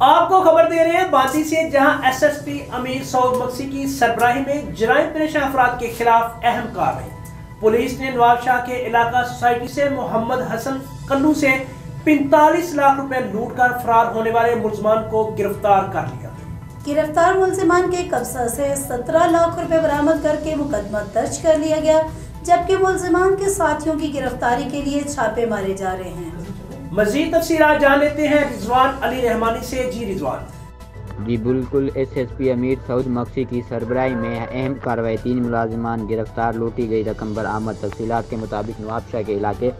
آپ کو خبر دے رہے ہیں باندی سے، جہاں S S P Amir Saud mixie کی سربراہی میں جرائم پیشہ افراد کے خلاف اہم کاروائی پولیس نے نواب شاہ کے علاقہ سوسائٹی سے محمد حسن کلو سے پینتالیس لاکھ روپے لوٹ کر فرار ہونے والے ملزمان کو گرفتار کر لیا۔ گرفتار ملزمان کے قبضہ سے سترہ لاکھ روپے برآمد کر کے مقدمہ درج کر لیا گیا، جبکہ ملزمان کے ساتھیوں کی گرفتاری کے لیے چھاپے مارے جا رہے ہیں۔ مزید تفصیلات جان لیتے ہیں رضوان علی رحمانی سے۔ جی رضوان۔ جی بالکل۔ ایس ایس پی امیر سعود مقصی کی سربراہی میں اہم کاروائی تین ملازمان گرفتار لوٹی گئی۔ رقم برآمد تفصیلات کے مطابق نواب شاہ کے علاقے۔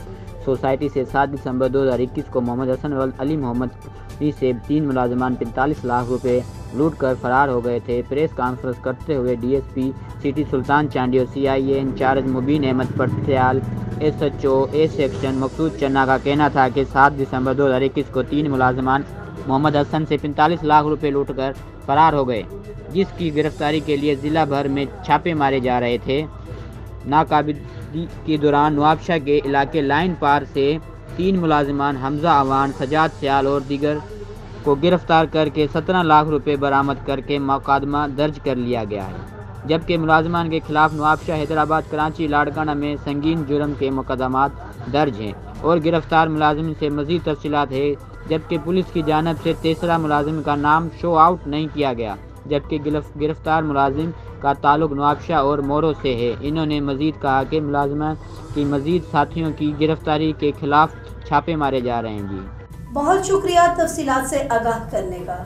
سوسائٹی سے سات دسمبر دو ہزار اکیس کو محمد حسن علی محمد جی سے تین ملازمان پینتالیس لاکھ روپے لوٹ کر فرار ہو گئے تھے۔ پریس کانفرنس کرتے ہوئے D S P, city Sultan Chandi اور C I A incharge Mubeen Ahmed Patial S H O A section Maqsood Channa کا کہنا تھا کہ سات دسمبر دو ہزار اکیس کو تین ملازمان محمد حسن سے پینتالیس لاکھ روپے لوٹ کر فرار ہو گئے جس کی گرفتاری کے لیے ضلع بھر میں چھاپے مارے جا رہے تھے ناقابل کے دوران نوابشاہ کے علاقے لائن پار سے تین ملازمان حمزہ عوان سجاد سیال اور دیگر کو گرفتار کر کے سترہ لاکھ روپے برآمد کر کے مقادمہ درج کر لیا گیا ہے جبکہ ملازمان کے خلاف نوابشاہ حیدرآباد، کراچی، لاڑکانہ میں سنگین جرم کے مقدمات درج ہیں اور گرفتار ملازم سے مزید تفصیلات ہے جبکہ پولیس کی جانب سے تیسرا ملازم کا نام شو آؤٹ نہیں کیا گیا، جبکہ گرفتار ملازم کا تعلق نوابشاہ اور مورو سے ہے۔ انہوں نے مزید کہا کہ ملازمہ کی مزید ساتھیوں کی گرفتاری کے خلاف چھاپے مارے جا رہے ہیں۔ جی بہت شکریہ تفصیلات سے آگاہ کرنے کا۔